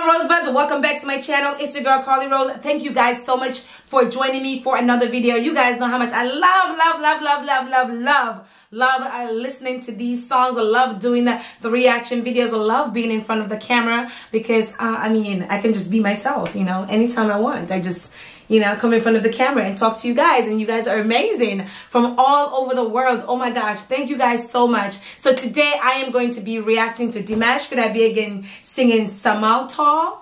on rosebuds. Welcome back to my channel it's your girl Karly Rose. Thank you guys so much for joining me for another video. You guys know how much i love love love love love love love love uh, listening to these songs i love doing the, the reaction videos i love being in front of the camera because uh, i mean i can just be myself you know anytime i want i just you know, come in front of the camera and talk to you guys. And you guys are amazing from all over the world. Oh my gosh. Thank you guys so much. So today I am going to be reacting to Dimash Kudaibergen singing Samal Samalta.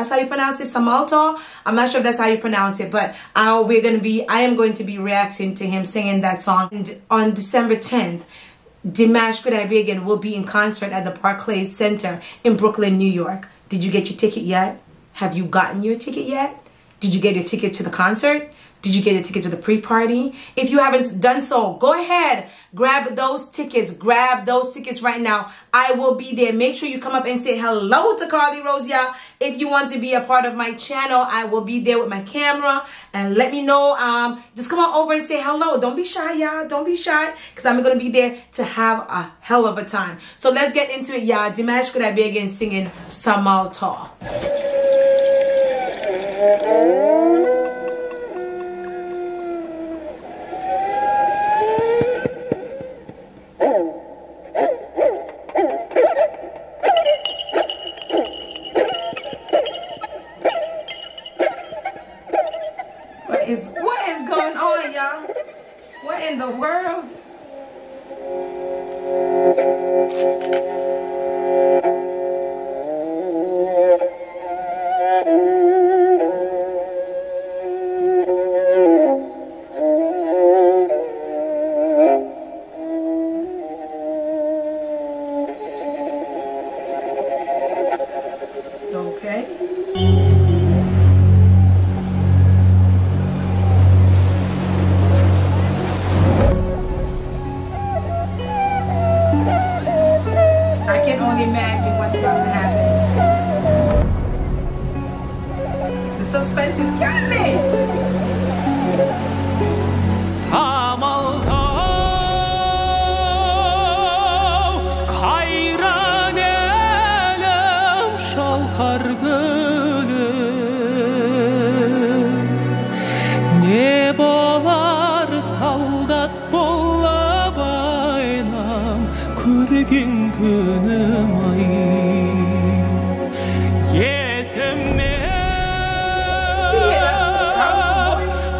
That's how you pronounce it, Samalto. I'm not sure if that's how you pronounce it, but I, we're to be, I am going to be reacting to him singing that song. And on December 10th, Dimash Kudaibergen will be in concert at the Barclays Center in Brooklyn, New York. Did you get your ticket yet? Have you gotten your ticket yet? Did you get a ticket to the concert? Did you get a ticket to the pre-party? If you haven't done so, go ahead, grab those tickets, grab those tickets right now. I will be there. Make sure you come up and say hello to Karly Rose, y'all. If you want to be a part of my channel, I will be there with my camera and let me know. Um, just come on over and say hello. Don't be shy, y'all. Don't be shy because I'm going to be there to have a hell of a time. So let's get into it, y'all. Dimash Kudaibergen singing Samalta. What What in the world? 긴 그놈의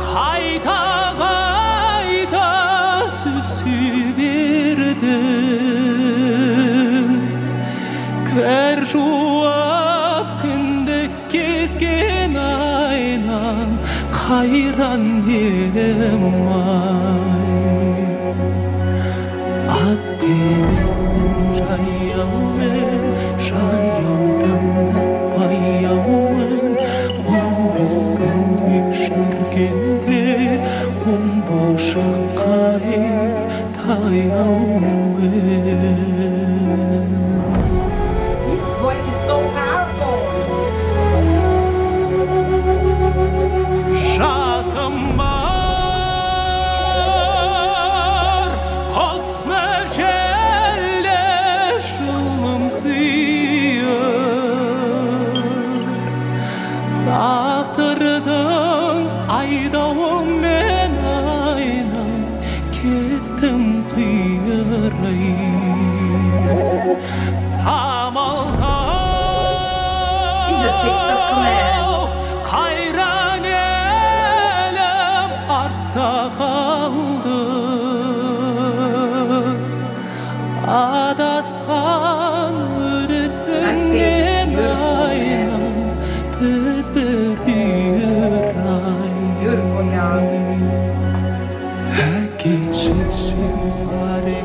가이다 가이다 His voice is so сыйыр тағдырдың айдауы мен айнай кеттім қиырай самалдау қайран елім артта қалды адасқан over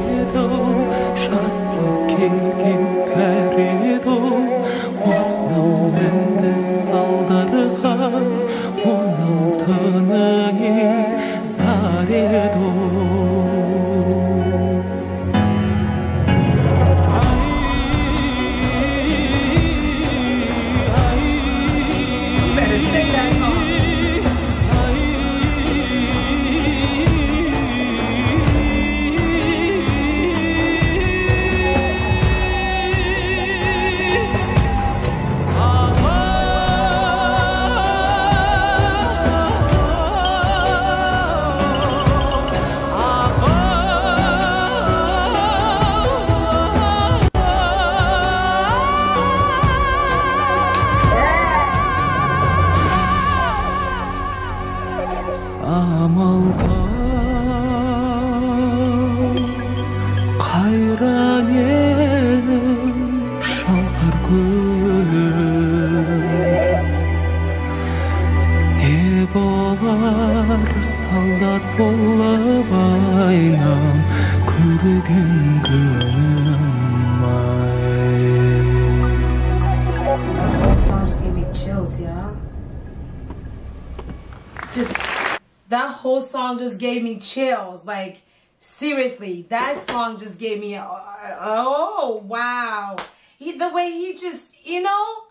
самал қайран едің шалқар көлім не болар солдат болып айнам көрген күнім ай that whole song just gave me chills. Like seriously, that song just gave me a, oh wow. He, the way he just, you know,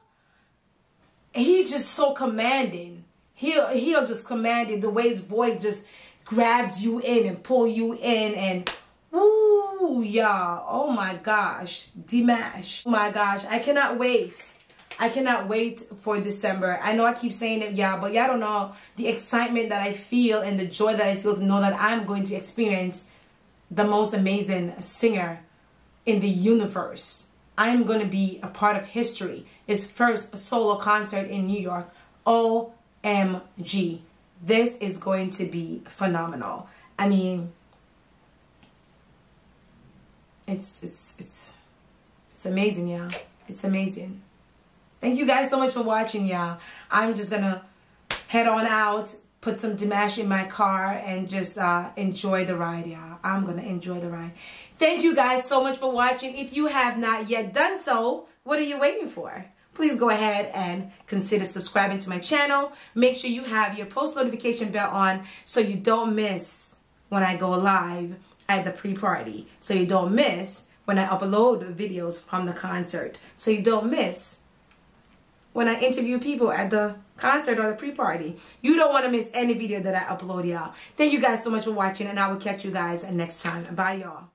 he's just so commanding. He'll he'll just command it. The way his voice just grabs you in and pull you in and Ooh, y'all. Oh my gosh. Dimash. Oh my gosh. I cannot wait. I cannot wait for December. I know I keep saying it, y'all, but y'all don't know the excitement that I feel and the joy that I feel to know that I'm going to experience the most amazing singer in the universe. I'm going to be a part of history. His first solo concert in New York. OMG. This is going to be phenomenal. I mean, it's it's it's it's amazing, y'all. It's amazing. Thank you guys so much for watching, y'all. I'm just gonna head on out, put some Dimash in my car, and just uh, enjoy the ride, y'all. I'm gonna enjoy the ride. Thank you guys so much for watching. If you have not yet done so, what are you waiting for? Please go ahead and consider subscribing to my channel. Make sure you have your post notification bell on so you don't miss when I go live at the pre-party. So you don't miss when I upload videos from the concert. So you don't miss when I interview people at the concert or the pre-party. You don't want to miss any video that I upload, y'all. Thank you guys so much for watching, and I will catch you guys next time. Bye, y'all.